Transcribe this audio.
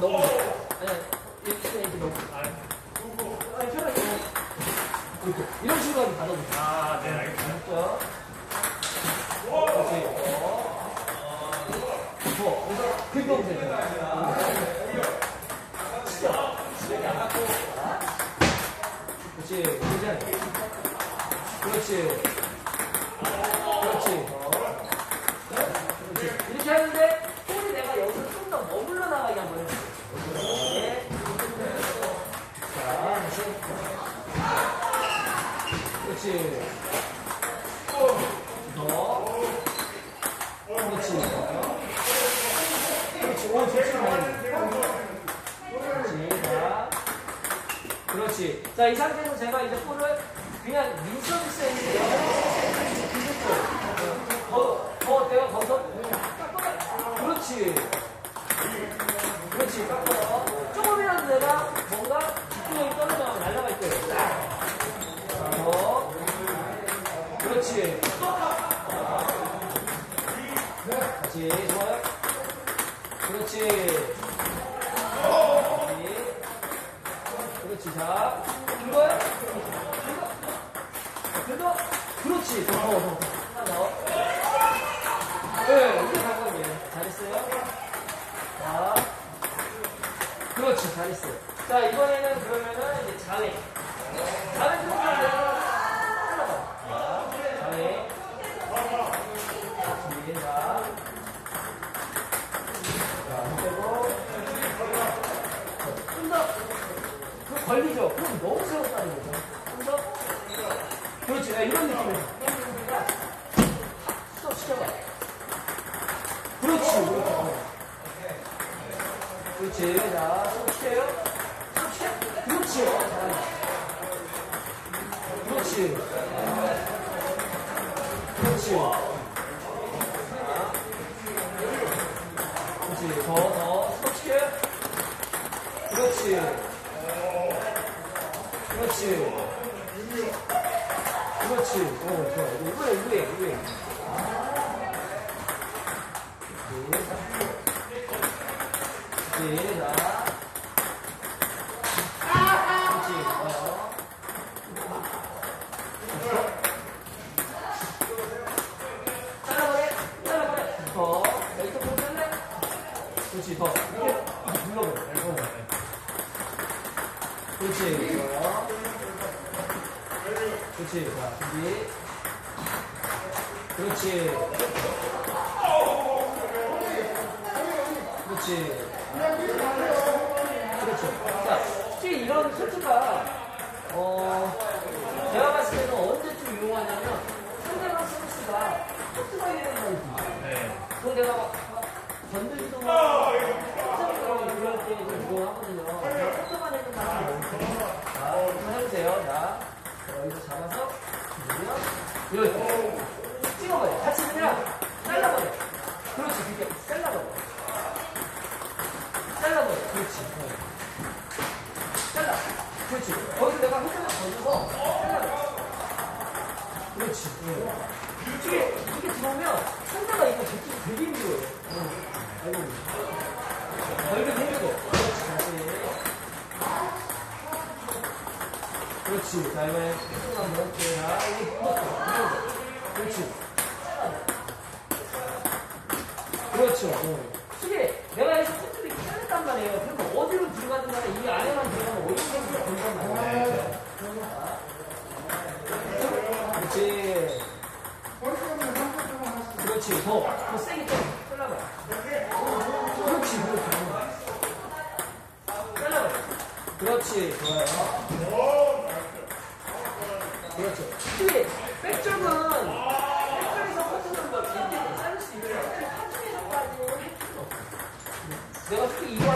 너무 아니 이렇게 이런 식으로 하면 받아보세요 아네 알겠습니다 오케이 어 그래서 긁어보세요 진짜 그렇지 그렇지 그렇지 그렇지 이렇게 하는데 소리 내가 여기서 좀 더 머물러 나와야 그렇지. 더. 그렇지. 그렇지. 오, 좋지. 그렇지. 자. 그렇지. 자, 이 상태에서 제가 이제 볼을 그냥 민서비스 했는데, 더, 더, 내가 거기서. 그렇지. 그렇지. 깎아라. 조금이라도 내가 뭔가 집중력이 떨어져가면 날아갈 거예요. 자, 더. 그렇지. 다시, 좋아요. 그렇지. 다시. 그렇지. 자, 이거야? 이거? 이거? 그렇지. 더, 더, 더. 하나 더. 네, 이게 방법이에요. 잘했어요. 자, 그렇지. 잘했어요. 자, 이번에는 그러면은 이제 자회. 자회 좀 하면 자회. 그렇지. 자. 빼고. 좀 더. 그럼 걸리죠? 그럼 너무 세웠다는 거죠. 좀 더. 그렇지. 야, 이런 느낌이에요. 스톱 시켜봐. 그렇지. 그렇지. 그렇지. 자. 스톱 시켜. 그렇지. 그렇지. 그렇지. 그렇지. 더, 더. 시켜요. 그렇지. 그렇지. 그렇지. 어, 좋아. 이거 위에, 위에, 위에. 그렇지. 그렇지. 그렇지. 그렇죠. 자, 솔직히 이런 소트가, 어, 제가 봤을 때는 언제쯤 유용하냐면, 상대방 서비스가 소트가 있는 거지. 네. 그거 내가 막, 막 건들지도 못하고, 깜짝이야, 그럴 때좀 유용하거든요. 소트만 해도 다 자, 해보세요. 자, 여기서 잡아서, 누르면, 여기, 찍어버려. 같이 그냥, 잘라버려. 그렇지, 그렇게, 잘라버려. 잘라버려. 그렇지. 어. 잘라. 그렇지. 거기서 내가 한쪽만 던져서, 잘라버려. 그렇지. 어. 이게, 이게 들어오면, 상대가 이거 제끼기 되게 힘들어요. 어. 얼굴 힘들고. 그렇지. 자, 이번에 또 한번 해볼게요. 자, 여기 붙었어. 그렇지. 그렇죠. 어. 이게 내가 여기서 끝들이 잘렸단 말이에요. 그러면 어디로 들어가든 간에 이 안에만 들어가면 어디로 들어간단 말이에요. 그렇지. 그렇지. 더, 더 세게 쳐. 그렇지, 그렇지. 잘라봐. 그렇지. 좋아요. 그렇죠. 특히 백점은 백점에서 커트는 거 길게 자를 수 있는 거. 한쪽에서까지 내가 특히 이걸